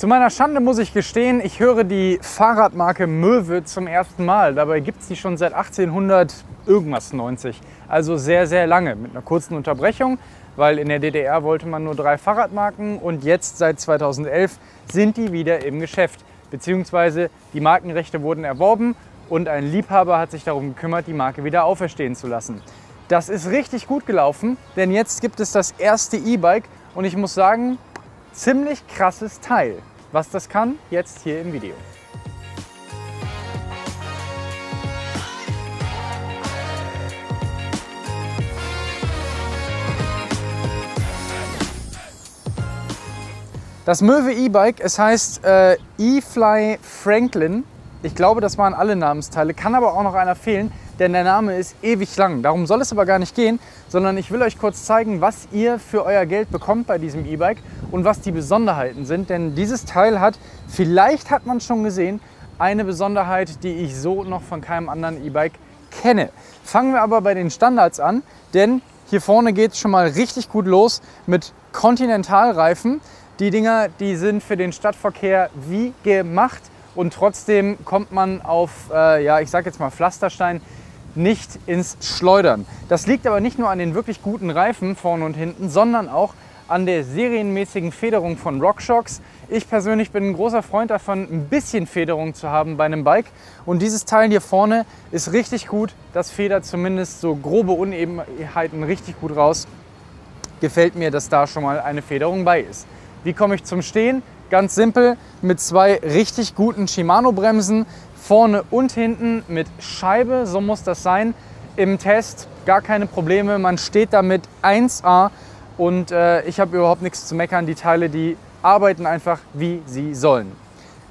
Zu meiner Schande muss ich gestehen, ich höre die Fahrradmarke Möwe zum ersten Mal. Dabei gibt es die schon seit 1800 irgendwas 90. Also sehr, sehr lange mit einer kurzen Unterbrechung, weil in der DDR wollte man nur drei Fahrradmarken und jetzt seit 2011 sind die wieder im Geschäft. Beziehungsweise die Markenrechte wurden erworben und ein Liebhaber hat sich darum gekümmert, die Marke wieder auferstehen zu lassen. Das ist richtig gut gelaufen, denn jetzt gibt es das erste E-Bike und ich muss sagen, ziemlich krasses Teil. Was das kann, jetzt hier im Video. Das Möwe E-Bike, es heißt äh, E-Fly Franklin. Ich glaube, das waren alle Namensteile, kann aber auch noch einer fehlen denn der Name ist ewig lang. Darum soll es aber gar nicht gehen, sondern ich will euch kurz zeigen, was ihr für euer Geld bekommt bei diesem E-Bike und was die Besonderheiten sind. Denn dieses Teil hat, vielleicht hat man schon gesehen, eine Besonderheit, die ich so noch von keinem anderen E-Bike kenne. Fangen wir aber bei den Standards an, denn hier vorne geht es schon mal richtig gut los mit Kontinentalreifen. Die Dinger, die sind für den Stadtverkehr wie gemacht und trotzdem kommt man auf, äh, ja, ich sag jetzt mal Pflasterstein nicht ins Schleudern. Das liegt aber nicht nur an den wirklich guten Reifen vorne und hinten, sondern auch an der serienmäßigen Federung von RockShox. Ich persönlich bin ein großer Freund davon, ein bisschen Federung zu haben bei einem Bike. Und dieses Teil hier vorne ist richtig gut. Das federt zumindest so grobe Unebenheiten richtig gut raus. Gefällt mir, dass da schon mal eine Federung bei ist. Wie komme ich zum Stehen? Ganz simpel, mit zwei richtig guten Shimano-Bremsen, vorne und hinten mit Scheibe, so muss das sein. Im Test gar keine Probleme, man steht damit 1A und äh, ich habe überhaupt nichts zu meckern. Die Teile, die arbeiten einfach wie sie sollen.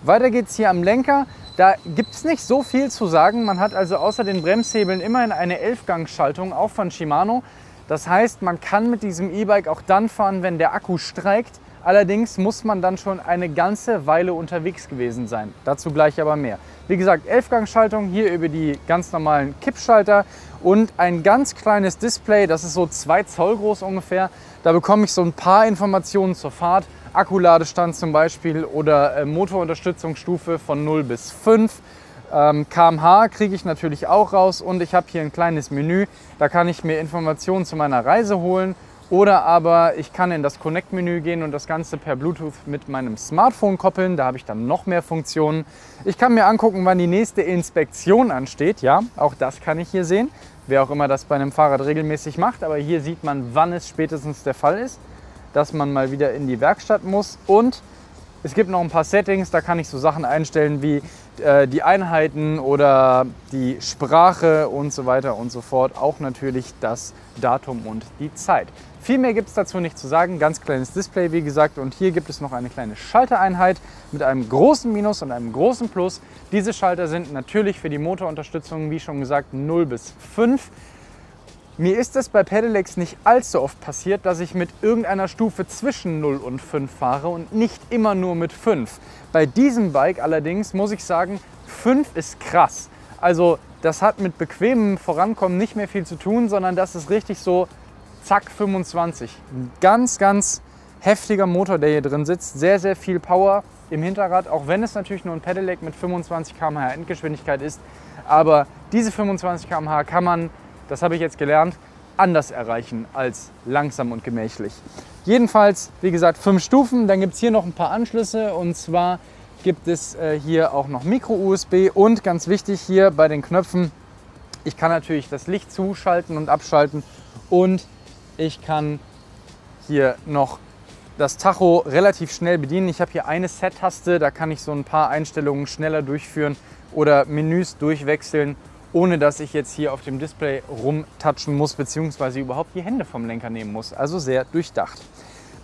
Weiter geht es hier am Lenker. Da gibt es nicht so viel zu sagen. Man hat also außer den Bremshebeln immerhin eine 11-Gang-Schaltung, auch von Shimano. Das heißt, man kann mit diesem E-Bike auch dann fahren, wenn der Akku streikt. Allerdings muss man dann schon eine ganze Weile unterwegs gewesen sein. Dazu gleich aber mehr. Wie gesagt, 11-Gang-Schaltung hier über die ganz normalen Kippschalter und ein ganz kleines Display, das ist so 2 Zoll groß ungefähr. Da bekomme ich so ein paar Informationen zur Fahrt, Akkuladestand zum Beispiel oder äh, Motorunterstützungsstufe von 0 bis 5. Ähm, kmh kriege ich natürlich auch raus und ich habe hier ein kleines Menü, da kann ich mir Informationen zu meiner Reise holen oder aber ich kann in das Connect-Menü gehen und das Ganze per Bluetooth mit meinem Smartphone koppeln. Da habe ich dann noch mehr Funktionen. Ich kann mir angucken, wann die nächste Inspektion ansteht. Ja, auch das kann ich hier sehen. Wer auch immer das bei einem Fahrrad regelmäßig macht. Aber hier sieht man, wann es spätestens der Fall ist, dass man mal wieder in die Werkstatt muss. Und es gibt noch ein paar Settings, da kann ich so Sachen einstellen wie äh, die Einheiten oder die Sprache und so weiter und so fort. Auch natürlich das Datum und die Zeit. Viel mehr gibt es dazu nicht zu sagen. Ganz kleines Display, wie gesagt. Und hier gibt es noch eine kleine Schaltereinheit mit einem großen Minus und einem großen Plus. Diese Schalter sind natürlich für die Motorunterstützung, wie schon gesagt, 0 bis 5. Mir ist es bei Pedelecs nicht allzu oft passiert, dass ich mit irgendeiner Stufe zwischen 0 und 5 fahre und nicht immer nur mit 5. Bei diesem Bike allerdings muss ich sagen, 5 ist krass. Also das hat mit bequemem Vorankommen nicht mehr viel zu tun, sondern das ist richtig so, zack, 25. Ein ganz, ganz heftiger Motor, der hier drin sitzt. Sehr, sehr viel Power im Hinterrad, auch wenn es natürlich nur ein Pedelec mit 25 km/h Endgeschwindigkeit ist. Aber diese 25 km/h kann man das habe ich jetzt gelernt, anders erreichen als langsam und gemächlich. Jedenfalls, wie gesagt, fünf Stufen. Dann gibt es hier noch ein paar Anschlüsse und zwar gibt es äh, hier auch noch Micro-USB und ganz wichtig hier bei den Knöpfen, ich kann natürlich das Licht zuschalten und abschalten und ich kann hier noch das Tacho relativ schnell bedienen. Ich habe hier eine Set-Taste, da kann ich so ein paar Einstellungen schneller durchführen oder Menüs durchwechseln ohne dass ich jetzt hier auf dem Display rumtatschen muss, beziehungsweise überhaupt die Hände vom Lenker nehmen muss. Also sehr durchdacht.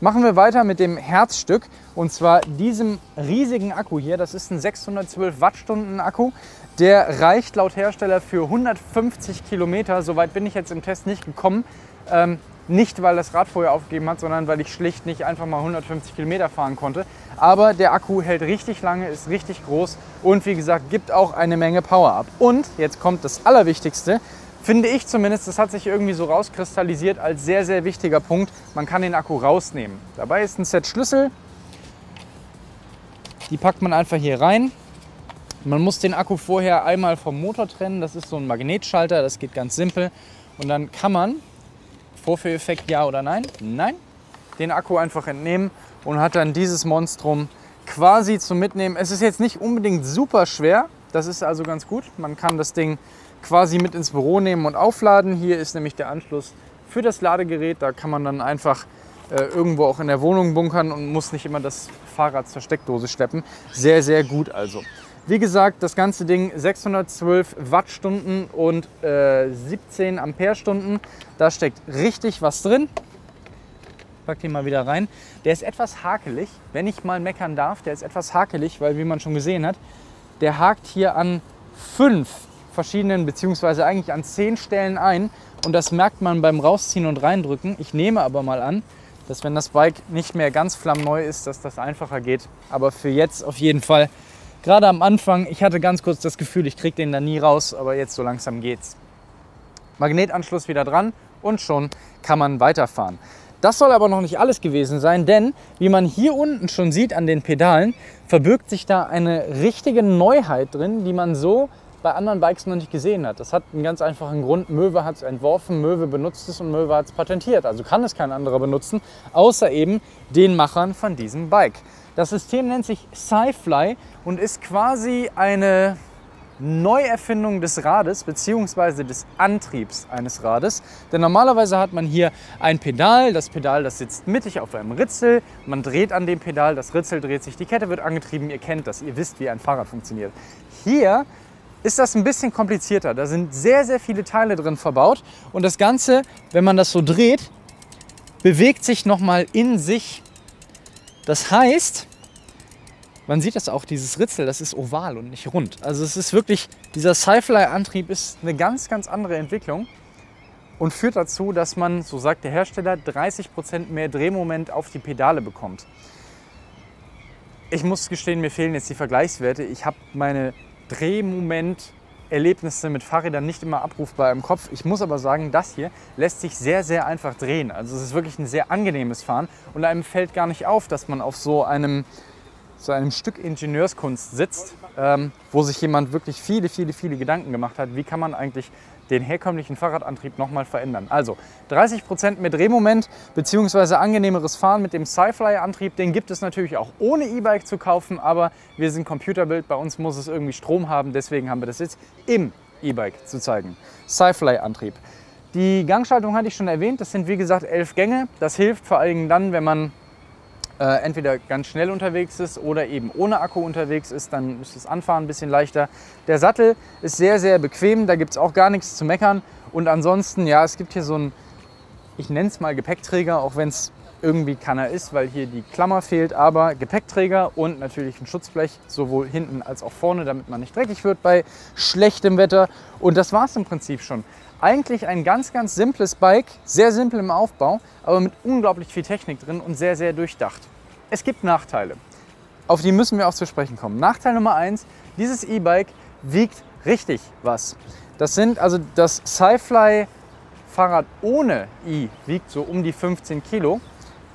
Machen wir weiter mit dem Herzstück und zwar diesem riesigen Akku hier. Das ist ein 612 Wattstunden Akku. Der reicht laut Hersteller für 150 Kilometer. Soweit bin ich jetzt im Test nicht gekommen. Ähm, nicht, weil das Rad vorher aufgegeben hat, sondern weil ich schlicht nicht einfach mal 150 Kilometer fahren konnte. Aber der Akku hält richtig lange, ist richtig groß und wie gesagt, gibt auch eine Menge Power ab. Und jetzt kommt das Allerwichtigste, finde ich zumindest, das hat sich irgendwie so rauskristallisiert als sehr, sehr wichtiger Punkt. Man kann den Akku rausnehmen. Dabei ist ein Set Schlüssel. Die packt man einfach hier rein. Man muss den Akku vorher einmal vom Motor trennen. Das ist so ein Magnetschalter, das geht ganz simpel. Und dann kann man, Vorführeffekt ja oder nein? Nein. Den Akku einfach entnehmen und hat dann dieses Monstrum quasi zum Mitnehmen. Es ist jetzt nicht unbedingt super schwer, das ist also ganz gut. Man kann das Ding quasi mit ins Büro nehmen und aufladen. Hier ist nämlich der Anschluss für das Ladegerät. Da kann man dann einfach äh, irgendwo auch in der Wohnung bunkern und muss nicht immer das Fahrrad zur Steckdose schleppen. Sehr, sehr gut also. Wie gesagt, das ganze Ding 612 Wattstunden und äh, 17 Amperestunden. Da steckt richtig was drin. Pack den mal wieder rein. Der ist etwas hakelig, wenn ich mal meckern darf. Der ist etwas hakelig, weil wie man schon gesehen hat, der hakt hier an fünf verschiedenen, beziehungsweise eigentlich an zehn Stellen ein. Und das merkt man beim Rausziehen und Reindrücken. Ich nehme aber mal an, dass wenn das Bike nicht mehr ganz flammneu ist, dass das einfacher geht. Aber für jetzt auf jeden Fall, gerade am Anfang, ich hatte ganz kurz das Gefühl, ich kriege den da nie raus, aber jetzt so langsam geht's. Magnetanschluss wieder dran und schon kann man weiterfahren. Das soll aber noch nicht alles gewesen sein, denn wie man hier unten schon sieht an den Pedalen, verbirgt sich da eine richtige Neuheit drin, die man so bei anderen Bikes noch nicht gesehen hat. Das hat einen ganz einfachen Grund. Möwe hat es entworfen, Möwe benutzt es und Möwe hat es patentiert. Also kann es kein anderer benutzen, außer eben den Machern von diesem Bike. Das System nennt sich Sci-Fly und ist quasi eine Neuerfindung des Rades bzw. des Antriebs eines Rades. Denn normalerweise hat man hier ein Pedal, das Pedal das sitzt mittig auf einem Ritzel, man dreht an dem Pedal, das Ritzel dreht sich, die Kette wird angetrieben, ihr kennt das, ihr wisst, wie ein Fahrrad funktioniert. Hier ist das ein bisschen komplizierter. Da sind sehr, sehr viele Teile drin verbaut. Und das Ganze, wenn man das so dreht, bewegt sich nochmal in sich. Das heißt, man sieht das auch, dieses Ritzel, das ist oval und nicht rund. Also es ist wirklich, dieser Sci-Fly-Antrieb ist eine ganz, ganz andere Entwicklung und führt dazu, dass man, so sagt der Hersteller, 30 Prozent mehr Drehmoment auf die Pedale bekommt. Ich muss gestehen, mir fehlen jetzt die Vergleichswerte. Ich habe meine Drehmoment Erlebnisse mit Fahrrädern nicht immer abrufbar im Kopf. Ich muss aber sagen, das hier lässt sich sehr, sehr einfach drehen. Also es ist wirklich ein sehr angenehmes Fahren und einem fällt gar nicht auf, dass man auf so einem, so einem Stück Ingenieurskunst sitzt, ähm, wo sich jemand wirklich viele, viele, viele Gedanken gemacht hat, wie kann man eigentlich den herkömmlichen Fahrradantrieb nochmal verändern. Also 30% mehr Drehmoment bzw. angenehmeres Fahren mit dem Sci-Fly-Antrieb, den gibt es natürlich auch ohne E-Bike zu kaufen, aber wir sind Computerbild, bei uns muss es irgendwie Strom haben, deswegen haben wir das jetzt im E-Bike zu zeigen. Sci-Fly-Antrieb. Die Gangschaltung hatte ich schon erwähnt, das sind wie gesagt elf Gänge. Das hilft vor allem dann, wenn man äh, entweder ganz schnell unterwegs ist oder eben ohne Akku unterwegs ist, dann ist das Anfahren ein bisschen leichter. Der Sattel ist sehr, sehr bequem, da gibt es auch gar nichts zu meckern. Und ansonsten, ja, es gibt hier so einen, ich nenne es mal Gepäckträger, auch wenn es irgendwie keiner ist, weil hier die Klammer fehlt, aber Gepäckträger und natürlich ein Schutzblech, sowohl hinten als auch vorne, damit man nicht dreckig wird bei schlechtem Wetter. Und das war es im Prinzip schon. Eigentlich ein ganz, ganz simples Bike, sehr simpel im Aufbau, aber mit unglaublich viel Technik drin und sehr, sehr durchdacht. Es gibt Nachteile. Auf die müssen wir auch zu sprechen kommen. Nachteil Nummer eins: dieses E-Bike wiegt richtig was. Das sind also das Sci-Fly Fahrrad ohne i wiegt so um die 15 Kilo.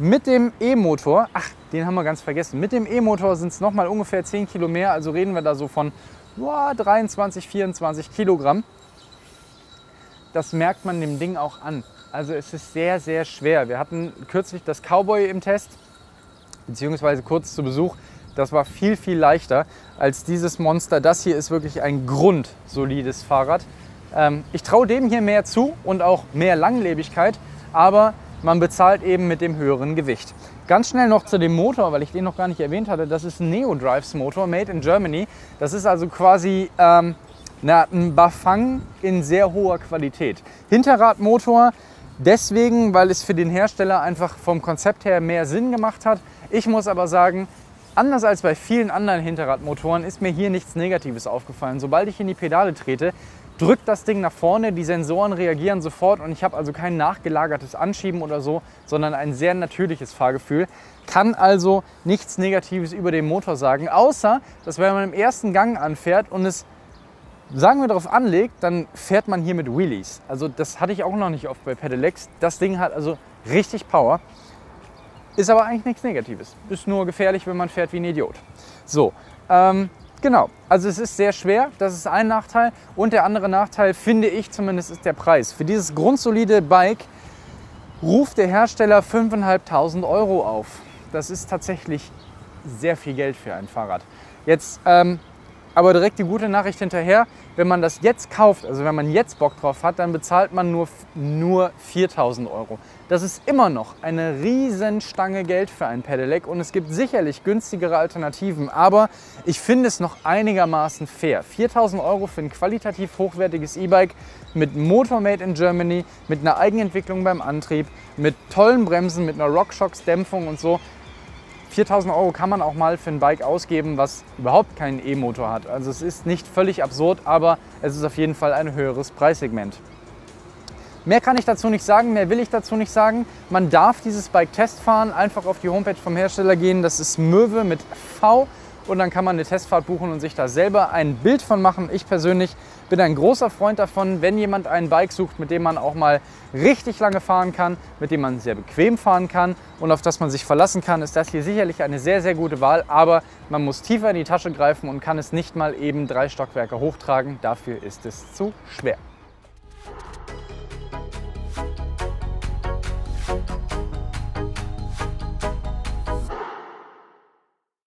Mit dem E-Motor, ach, den haben wir ganz vergessen. Mit dem E-Motor sind es nochmal ungefähr 10 Kilo mehr, also reden wir da so von boah, 23, 24 Kilogramm das merkt man dem Ding auch an. Also es ist sehr, sehr schwer. Wir hatten kürzlich das Cowboy im Test, beziehungsweise kurz zu Besuch. Das war viel, viel leichter als dieses Monster. Das hier ist wirklich ein grundsolides Fahrrad. Ähm, ich traue dem hier mehr zu und auch mehr Langlebigkeit, aber man bezahlt eben mit dem höheren Gewicht. Ganz schnell noch zu dem Motor, weil ich den noch gar nicht erwähnt hatte. Das ist ein Neo Drives Motor, made in Germany. Das ist also quasi ähm, na, ein Bafang in sehr hoher Qualität. Hinterradmotor deswegen, weil es für den Hersteller einfach vom Konzept her mehr Sinn gemacht hat. Ich muss aber sagen, anders als bei vielen anderen Hinterradmotoren ist mir hier nichts Negatives aufgefallen. Sobald ich in die Pedale trete, drückt das Ding nach vorne, die Sensoren reagieren sofort und ich habe also kein nachgelagertes Anschieben oder so, sondern ein sehr natürliches Fahrgefühl. Kann also nichts Negatives über den Motor sagen, außer dass wenn man im ersten Gang anfährt und es sagen wir darauf anlegt, dann fährt man hier mit Wheelies. Also das hatte ich auch noch nicht oft bei Pedelecs. Das Ding hat also richtig Power. Ist aber eigentlich nichts Negatives. Ist nur gefährlich, wenn man fährt wie ein Idiot. So, ähm, genau. Also es ist sehr schwer, das ist ein Nachteil. Und der andere Nachteil, finde ich zumindest, ist der Preis. Für dieses grundsolide Bike ruft der Hersteller 5.500 Euro auf. Das ist tatsächlich sehr viel Geld für ein Fahrrad. Jetzt ähm, aber direkt die gute Nachricht hinterher, wenn man das jetzt kauft, also wenn man jetzt Bock drauf hat, dann bezahlt man nur, nur 4000 Euro. Das ist immer noch eine Riesenstange Geld für ein Pedelec und es gibt sicherlich günstigere Alternativen, aber ich finde es noch einigermaßen fair. 4000 Euro für ein qualitativ hochwertiges E-Bike mit Motor made in Germany, mit einer Eigenentwicklung beim Antrieb, mit tollen Bremsen, mit einer RockShox-Dämpfung und so. 4000 Euro kann man auch mal für ein Bike ausgeben, was überhaupt keinen E-Motor hat. Also es ist nicht völlig absurd, aber es ist auf jeden Fall ein höheres Preissegment. Mehr kann ich dazu nicht sagen, mehr will ich dazu nicht sagen. Man darf dieses Bike testfahren, einfach auf die Homepage vom Hersteller gehen. Das ist Möwe mit V und dann kann man eine Testfahrt buchen und sich da selber ein Bild von machen. Ich persönlich bin ein großer Freund davon, wenn jemand ein Bike sucht, mit dem man auch mal richtig lange fahren kann, mit dem man sehr bequem fahren kann und auf das man sich verlassen kann, ist das hier sicherlich eine sehr, sehr gute Wahl. Aber man muss tiefer in die Tasche greifen und kann es nicht mal eben drei Stockwerke hochtragen. Dafür ist es zu schwer.